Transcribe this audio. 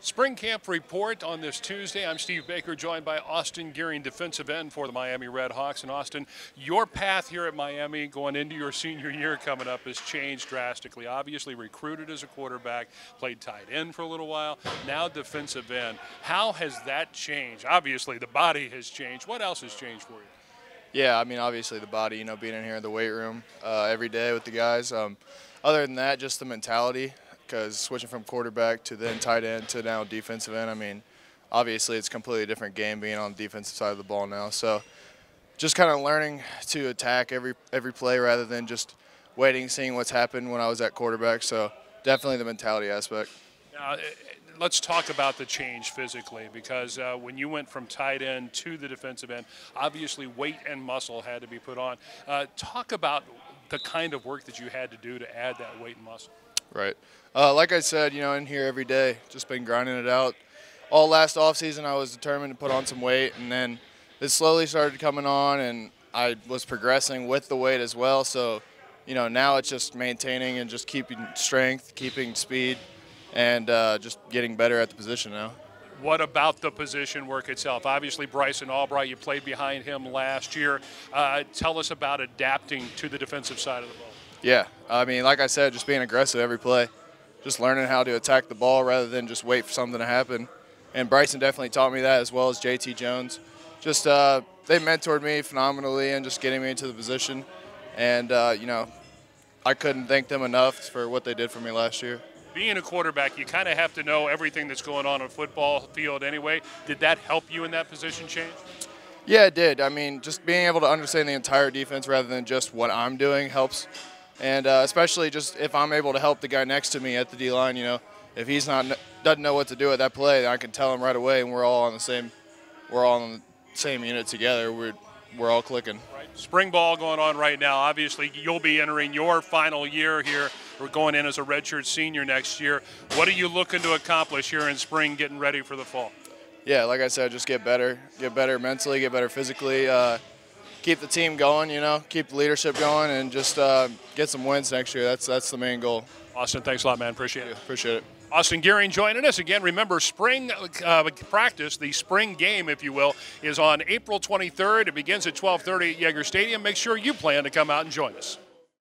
Spring Camp Report on this Tuesday. I'm Steve Baker, joined by Austin Gearing, defensive end for the Miami Redhawks. And Austin, your path here at Miami going into your senior year coming up has changed drastically. Obviously, recruited as a quarterback, played tight end for a little while, now defensive end. How has that changed? Obviously, the body has changed. What else has changed for you? Yeah, I mean, obviously the body, you know, being in here in the weight room uh, every day with the guys. Um, other than that, just the mentality because switching from quarterback to then tight end to now defensive end, I mean, obviously it's a completely different game being on the defensive side of the ball now. So just kind of learning to attack every every play rather than just waiting, seeing what's happened when I was at quarterback. So definitely the mentality aspect. Now, eh, let's talk about the change physically because uh, when you went from tight end to the defensive end, obviously weight and muscle had to be put on. Uh, talk about the kind of work that you had to do to add that weight and muscle. Right. Uh, like I said, you know, in here every day, just been grinding it out. All last off season, I was determined to put on some weight, and then it slowly started coming on, and I was progressing with the weight as well. So, you know, now it's just maintaining and just keeping strength, keeping speed, and uh, just getting better at the position now. What about the position work itself? Obviously, Bryson Albright, you played behind him last year. Uh, tell us about adapting to the defensive side of the ball. Yeah, I mean, like I said, just being aggressive every play, just learning how to attack the ball rather than just wait for something to happen. And Bryson definitely taught me that as well as JT Jones. Just uh, they mentored me phenomenally and just getting me into the position. And uh, you know, I couldn't thank them enough for what they did for me last year. Being a quarterback, you kind of have to know everything that's going on on a football field anyway. Did that help you in that position change? Yeah, it did. I mean, just being able to understand the entire defense rather than just what I'm doing helps and uh, especially just if I'm able to help the guy next to me at the D line, you know, if he's not doesn't know what to do at that play, I can tell him right away, and we're all on the same we're all on the same unit together. We're we're all clicking. Right. Spring ball going on right now. Obviously, you'll be entering your final year here. We're going in as a redshirt senior next year. What are you looking to accomplish here in spring, getting ready for the fall? Yeah, like I said, just get better, get better mentally, get better physically. Uh, keep the team going, you know, keep the leadership going, and just uh, get some wins next year. That's that's the main goal. Austin, thanks a lot, man. Appreciate it. Appreciate it. Austin Gearing joining us again. Remember, spring uh, practice, the spring game, if you will, is on April 23rd. It begins at 12:30 at Yager Stadium. Make sure you plan to come out and join us.